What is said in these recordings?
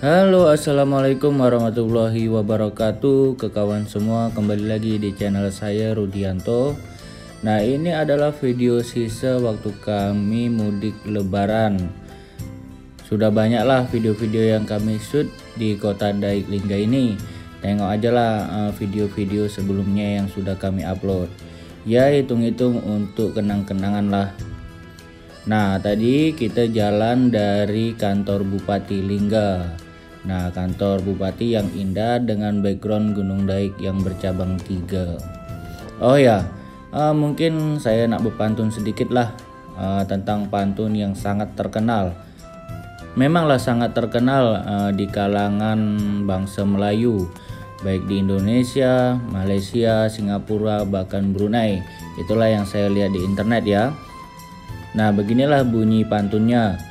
Halo assalamualaikum warahmatullahi wabarakatuh. Ke kawan semua kembali lagi di channel saya Rudianto. Nah ini adalah video sisa waktu kami mudik lebaran. Sudah banyaklah video-video yang kami shoot di kota Daik Lingga ini. Tengok aja lah eh, video-video sebelumnya yang sudah kami upload. Ya hitung-hitung untuk kenang-kenangan lah. Nah tadi kita jalan dari kantor Bupati Lingga Nah, kantor bupati yang indah dengan background Gunung Daik yang bercabang tiga. Oh ya, uh, mungkin saya nak berpantun sedikit lah uh, tentang pantun yang sangat terkenal. Memanglah sangat terkenal uh, di kalangan bangsa Melayu, baik di Indonesia, Malaysia, Singapura, bahkan Brunei. Itulah yang saya lihat di internet ya. Nah, beginilah bunyi pantunnya.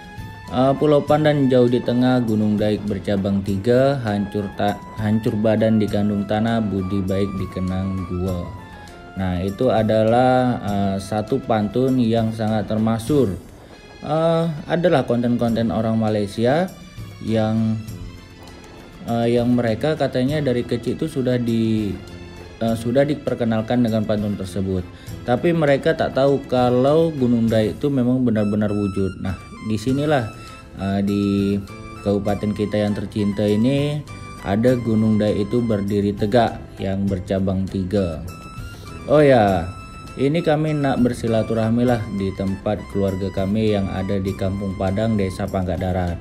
Uh, Pulau Pandan jauh di tengah, Gunung Daik bercabang tiga, hancur tak hancur badan di kandung tanah, budi baik dikenang gua. Nah itu adalah uh, satu pantun yang sangat termasur. Uh, adalah konten-konten orang Malaysia yang uh, yang mereka katanya dari kecil itu sudah di uh, sudah diperkenalkan dengan pantun tersebut. Tapi mereka tak tahu kalau Gunung Daik itu memang benar-benar wujud. Nah di sinilah uh, di kabupaten kita yang tercinta ini ada Gunung Dai itu berdiri tegak yang bercabang tiga. Oh ya, ini kami nak bersilaturahmi lah di tempat keluarga kami yang ada di Kampung Padang, Desa Pangkat Darat.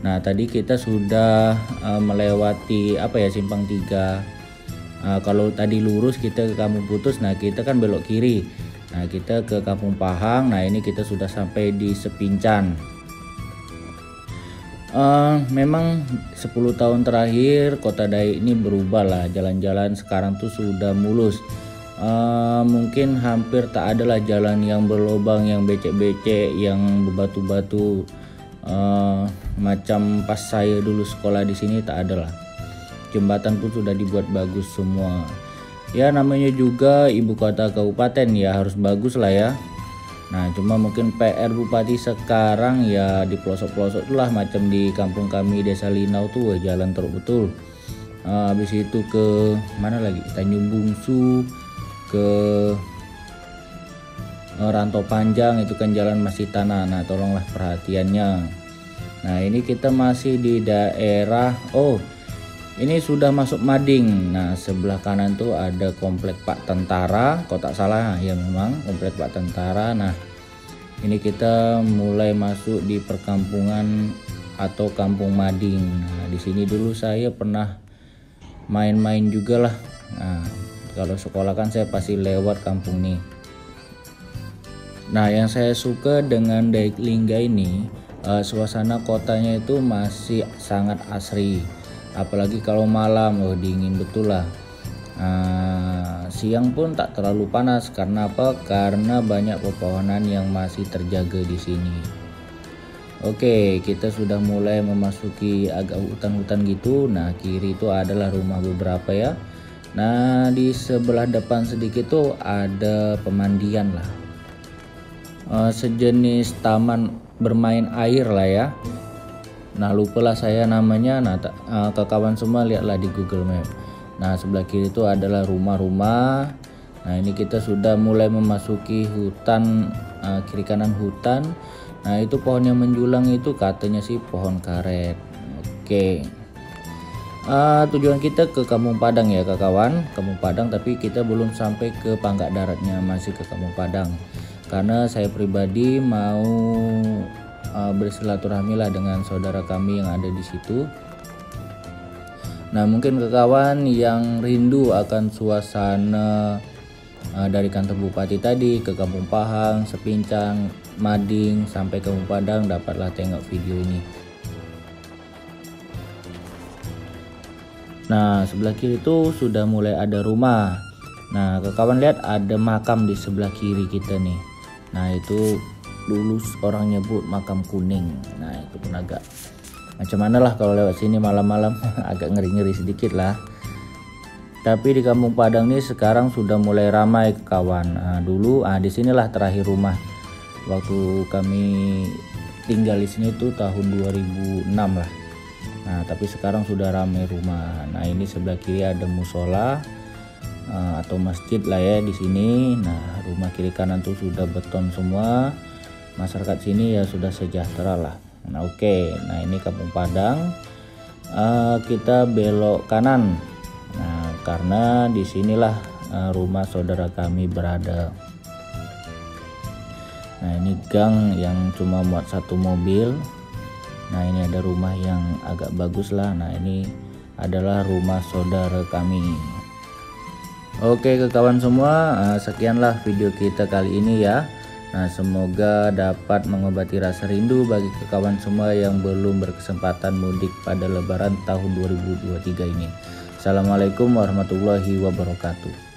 Nah tadi kita sudah uh, melewati apa ya simpang tiga. Uh, kalau tadi lurus kita ke Kampung Putus, nah kita kan belok kiri. Nah kita ke Kampung Pahang, nah ini kita sudah sampai di Sepincan. Uh, memang 10 tahun terakhir kota Dai ini berubah lah. Jalan-jalan sekarang tuh sudah mulus. Uh, mungkin hampir tak ada lah jalan yang berlobang yang becek-becek yang berbatu-batu uh, macam pas saya dulu sekolah di sini tak ada lah. Jembatan pun sudah dibuat bagus semua ya namanya juga ibu kota kabupaten ya harus bagus lah ya Nah cuma mungkin PR Bupati sekarang ya di pelosok-pelosok lah macam di kampung kami Desa Linau tuh jalan terus betul. Nah, habis itu ke mana lagi Tanjung Bungsu ke uh, Rantau Panjang itu kan jalan masih tanah. Nah tolonglah perhatiannya. Nah ini kita masih di daerah oh ini sudah masuk Mading. Nah, sebelah kanan tuh ada komplek Pak Tentara. Kok tak salah ya memang komplek Pak Tentara. Nah, ini kita mulai masuk di perkampungan atau Kampung Mading. Nah, di sini dulu saya pernah main-main juga lah. Nah, kalau sekolah kan saya pasti lewat kampung nih. Nah, yang saya suka dengan Daik Lingga ini, uh, suasana kotanya itu masih sangat asri apalagi kalau malam oh dingin betul lah. Uh, siang pun tak terlalu panas. Karena apa? Karena banyak pepohonan yang masih terjaga di sini. Oke kita sudah mulai memasuki agak hutan-hutan gitu. Nah kiri itu adalah rumah beberapa ya. Nah di sebelah depan sedikit tuh ada pemandian lah. Uh, sejenis taman bermain air lah ya Nah lupalah saya namanya. Nah uh, ke kawan semua lihatlah di Google Map. Nah sebelah kiri itu adalah rumah-rumah. Nah ini kita sudah mulai memasuki hutan uh, kiri kanan hutan. Nah itu pohon yang menjulang itu katanya sih pohon karet. Oke. Uh, tujuan kita ke Kampung Padang ya kawan, Kampung Padang tapi kita belum sampai ke Panggak Daratnya masih ke Kampung Padang karena saya pribadi mau uh, bersilaturahmi lah dengan saudara kami yang ada di situ. Nah mungkin ke kawan yang rindu akan suasana uh, dari kantor bupati tadi ke Kampung Pahang, Sepincang, Mading sampai Kampung Padang dapatlah tengok video ini. Nah sebelah kiri itu sudah mulai ada rumah. Nah ke kawan lihat ada makam di sebelah kiri kita nih. Nah itu lulus orang nyebut makam kuning nah itu pun agak macam mana lah kalau lewat sini malam-malam agak ngeri-ngeri sedikit lah tapi di kampung Padang ini sekarang sudah mulai ramai kawan nah, dulu ah di sinilah terakhir rumah waktu kami tinggal di sini tuh tahun 2006 lah Nah tapi sekarang sudah ramai rumah. Nah ini sebelah kiri ada musola uh, atau masjid lah ya di sini. Nah rumah kiri kanan tuh sudah beton semua. Masyarakat sini ya sudah sejahtera lah. Nah oke, okay. nah ini Kampung Padang. Uh, kita belok kanan. Nah karena di sinilah uh, rumah saudara kami berada. Nah ini gang yang cuma muat satu mobil nah ini ada rumah yang agak bagus lah nah ini adalah rumah saudara kami oke ke kawan semua eh, sekianlah video kita kali ini ya Nah semoga dapat mengobati rasa rindu bagi kawan semua yang belum berkesempatan mudik pada lebaran tahun 2023 ini. Assalamualaikum warahmatullahi wabarakatuh